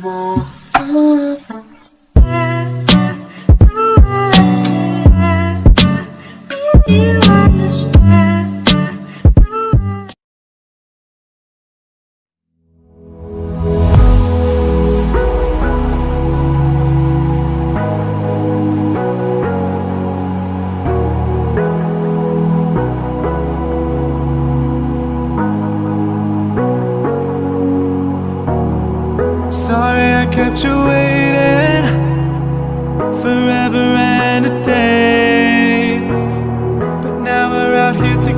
more. Sorry I kept you waiting forever and a day. But now we're out here together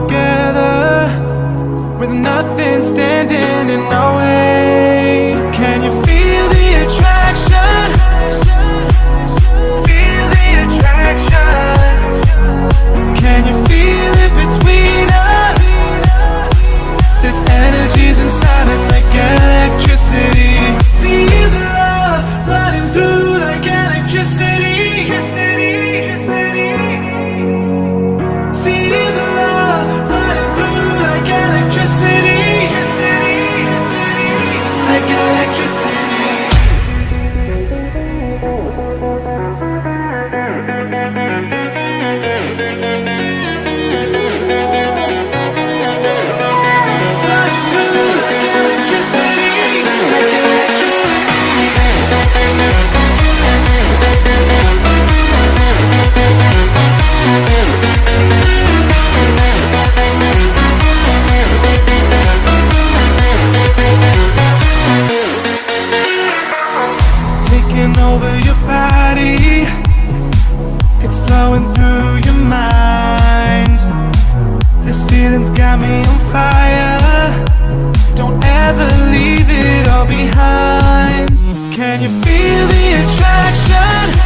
taking over your body. It's flowing through your mind. This feeling's got me on fire. Don't ever leave it all behind. Can you feel the attraction?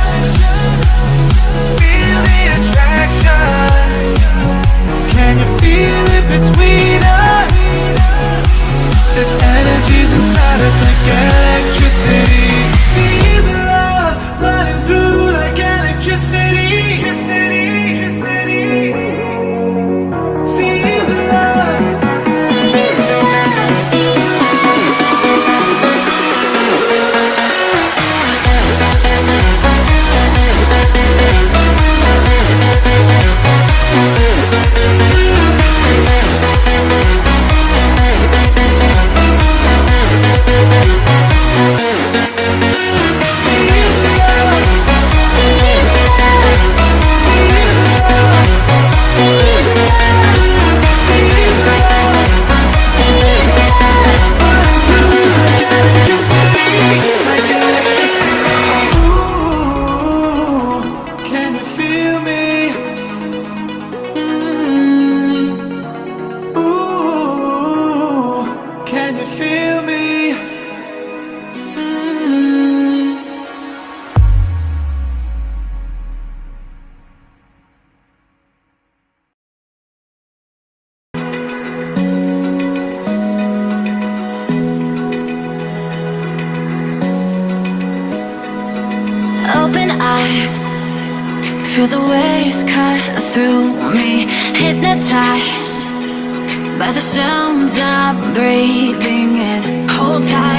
Can you feel me? Mm. Open eye, feel the waves cut through me. Hypnotized by the sounds I'm breathing in. Hold tight,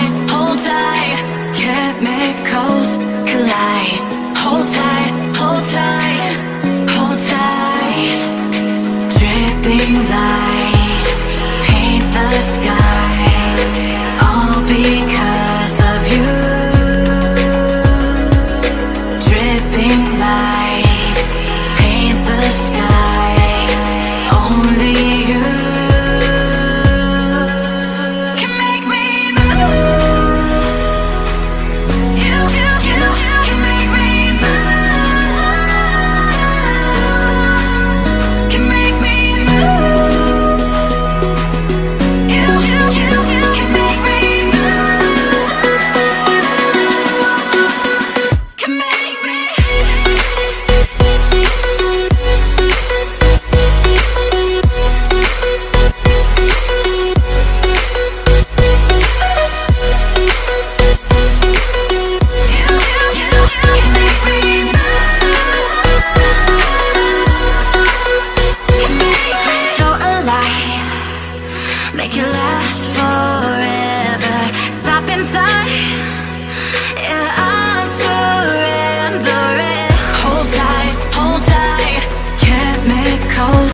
inside.